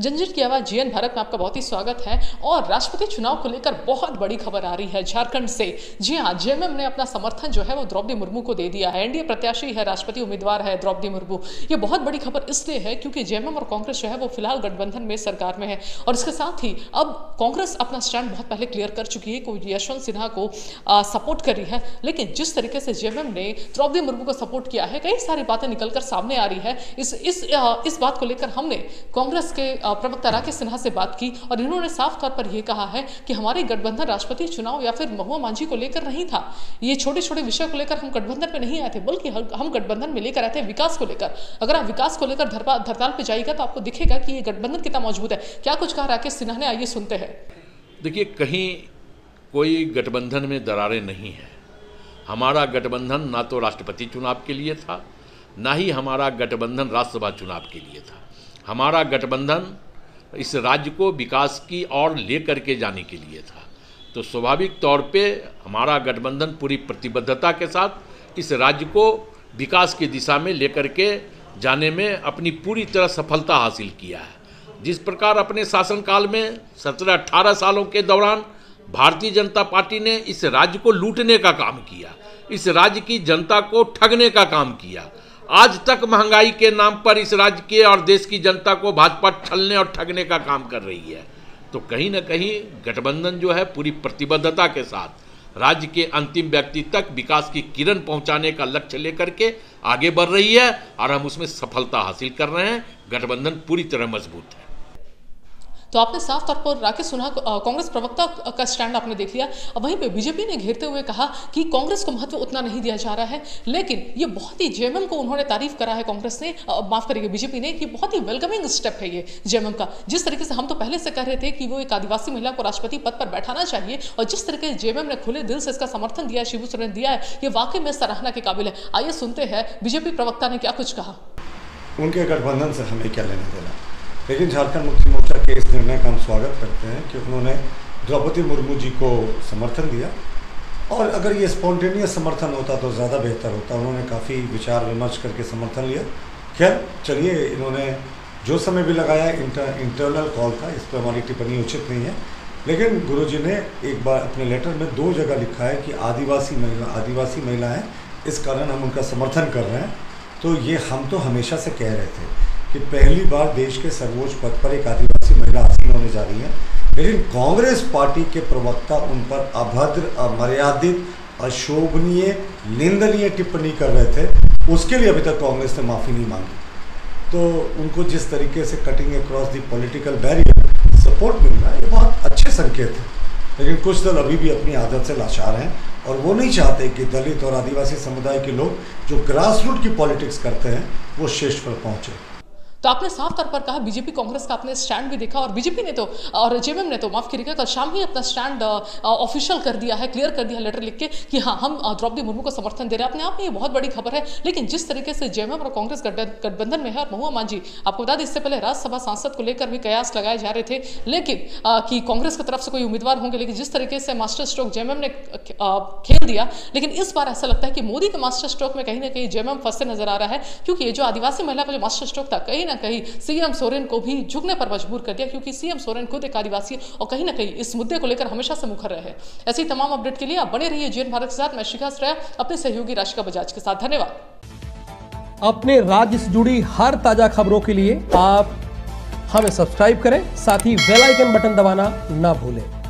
जंजीर की आवाज़ जीएन भारत में आपका बहुत ही स्वागत है। और राष्ट्रपति चुनाव को लेकर बहुत बड़ी खबर आ रही है झारखंड से। जी हाँ जेएमएम ने अपना समर्थन जो है वो द्रौपदी मुर्मू को दे दिया है। एनडीए प्रत्याशी है, राष्ट्रपति उम्मीदवार है द्रौपदी मुर्मू। ये बहुत बड़ी खबर इसलिए है क्योंकि जेएमएम और कांग्रेस जो है वो फ़िलहाल गठबंधन में सरकार में है। और इसके साथ ही अब कांग्रेस अपना स्टैंड बहुत पहले क्लियर कर चुकी है कि यशवंत सिन्हा को सपोर्ट कर रही है। लेकिन जिस तरीके से जेएमएम ने द्रौपदी मुर्मू को सपोर्ट किया है, कई सारी बातें निकलकर सामने आ रही है। इस इस बात को लेकर हमने कांग्रेस के प्रवक्ता राकेश सिन्हा से बात की और इन्होंने साफ़ तौर पर यह कहा है कि हमारे गठबंधन राष्ट्रपति चुनाव या फिर महुआ मांझी को लेकर नहीं था। ये छोटे छोटे विषय को लेकर हम गठबंधन में नहीं आए थे, बल्कि हम गठबंधन में लेकर आए थे विकास को लेकर। अगर आप विकास को लेकर धरताल पर जाएगा तो आपको दिखेगा कि ये गठबंधन कितना मौजूद है। क्या कुछ कहा राकेश सिन्हा ने? आइए सुनते हैं। देखिए, कहीं कोई गठबंधन में दरारें नहीं है। हमारा गठबंधन ना तो राष्ट्रपति चुनाव के लिए था, ना ही हमारा गठबंधन राज्यसभा चुनाव के लिए था। हमारा गठबंधन इस राज्य को विकास की ओर ले करके जाने के लिए था। तो स्वाभाविक तौर पे हमारा गठबंधन पूरी प्रतिबद्धता के साथ इस राज्य को विकास की दिशा में लेकर के जाने में अपनी पूरी तरह सफलता हासिल किया है। जिस प्रकार अपने शासनकाल में सत्रह अट्ठारह सालों के दौरान भारतीय जनता पार्टी ने इस राज्य को लूटने का काम किया, इस राज्य की जनता को ठगने का काम किया आज तक महँगाई के नाम पर इस राज्य के और देश की जनता को भाजपा छलने और ठगने का काम कर रही है। तो कहीं ना कहीं गठबंधन जो है पूरी प्रतिबद्धता के साथ राज्य के अंतिम व्यक्ति तक विकास की किरण पहुँचाने का लक्ष्य लेकर के आगे बढ़ रही है और हम उसमें सफलता हासिल कर रहे हैं। गठबंधन पूरी तरह मज़बूत है। तो आपने साफ़ तौर पर राकेश सिन्हा कांग्रेस प्रवक्ता का स्टैंड आपने देख लिया। अब वहीं पे बीजेपी ने घेरते हुए कहा कि कांग्रेस को महत्व उतना नहीं दिया जा रहा है, लेकिन ये बहुत ही जेएमएम को उन्होंने तारीफ़ करा है कांग्रेस ने। माफ़ करिए, बीजेपी ने। कि बहुत ही वेलकमिंग स्टेप है ये जेएमएम का। जिस तरीके से हम तो पहले से कह रहे थे कि वो एक आदिवासी महिला को राष्ट्रपति पद पर बैठाना चाहिए, और जिस तरीके से जेएमएम ने खुले दिल से इसका समर्थन दिया है शिबू सोरेन दिया है, ये वाकई में सराहना के काबिल है। आइए सुनते हैं, बीजेपी प्रवक्ता ने क्या कुछ कहा? उनके गठबंधन से हमें क्या लेना देना? लेकिन झारखंड मुक्ति मोर्चा के इस निर्णय का हम स्वागत करते हैं कि उन्होंने द्रौपदी मुर्मू जी को समर्थन दिया। और अगर ये स्पॉन्टेनियस समर्थन होता तो ज़्यादा बेहतर होता। उन्होंने काफ़ी विचार विमर्श करके समर्थन लिया। खैर, चलिए, इन्होंने जो समय भी लगाया, इंटर इंटरनल कॉल का इस पर हमारी टिप्पणी उचित नहीं है। लेकिन गुरु जी ने एक बार अपने लेटर में दो जगह लिखा है कि आदिवासी महिला आदिवासी महिला हैं इस कारण हम उनका समर्थन कर रहे हैं। तो ये हम तो हमेशा से कह रहे थे। कि पहली बार देश के सर्वोच्च पद पर एक आदिवासी महिला हासिल होने जा रही है। लेकिन कांग्रेस पार्टी के प्रवक्ता उन पर अभद्र, अमर्यादित, अशोभनीय, निंदनीय टिप्पणी कर रहे थे। उसके लिए अभी तक कांग्रेस ने माफ़ी नहीं मांगी। तो उनको जिस तरीके से cutting across the political barrier support मिल रहा है ये बहुत अच्छे संकेत हैं। लेकिन कुछ दल अभी भी अपनी आदत से लाचार हैं और वो नहीं चाहते कि दलित और आदिवासी समुदाय के लोग जो ग्रास रूट की पॉलिटिक्स करते हैं, वो शीर्ष पर पहुँचे। तो आपने साफ़ तौर पर कहा, बीजेपी कांग्रेस का आपने स्टैंड भी देखा और बीजेपी ने तो और जेएमएम ने तो माफ़ करिएगा कल शाम ही अपना स्टैंड ऑफिशियल कर दिया है, क्लियर कर दिया लेटर लिख के कि हाँ हम द्रौपदी मुर्मू को समर्थन दे रहे हैं। अपने आप में ये बहुत बड़ी खबर है, लेकिन जिस तरीके से जेएमएम और कांग्रेस गठबंधन में है, और महुआ मांझी आपको बता दें, इससे पहले राज्यसभा सांसद को लेकर भी कयास लगाए जा रहे थे, लेकिन कि कांग्रेस की तरफ़ से कोई उम्मीदवार होंगे, लेकिन जिस तरीके से मास्टर स्ट्रोक जेएमएम ने खेल दिया, लेकिन इस बार ऐसा लगता है कि मोदी के मास्टर स्ट्रोक में कहीं ना कहीं जेएमएम फंसे नज़र आ रहा है, क्योंकि ये जो आदिवासी महिला का जो मास्टर स्ट्रोक था, कहीं ना कहीं सीएम सोरेन को भी झुकने पर मजबूर कर दिया, क्योंकि सीएम सोरेन खुद एक आदिवासी और कहीं ना कहीं इस मुद्दे को लेकर हमेशा से मुखर रहे ऐसी तमाम अपडेट के लिए आप बने रहिए जीएन भारत के साथ। मैं शिखा श्रेया, अपने सहयोगी राशिका बजाज के साथ। धन्यवाद। अपने राज्य से जुड़ी हर ताज़ा खबरों के लिए आप हमें सब्सक्राइब करें, साथ ही बेल आइकन बटन दबाना ना भूलें।